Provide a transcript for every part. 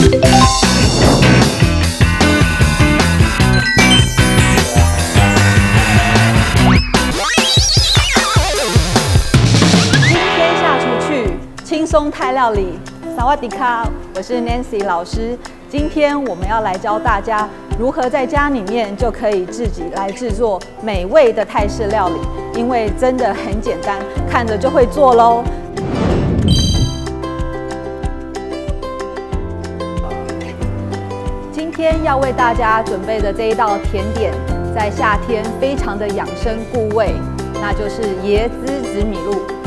今天下厨去轻松泰料理，萨瓦迪卡，我是 Nancy 老师。今天我们要来教大家如何在家里面就可以自己来制作美味的泰式料理，因为真的很简单，看着就会做喽。今天要为大家准备的这一道甜点，在夏天非常的养生固胃，那就是椰汁紫米露。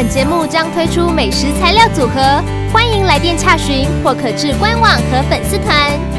本节目将推出美食材料组合，欢迎来电洽询或可至官网和粉丝团。